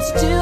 would still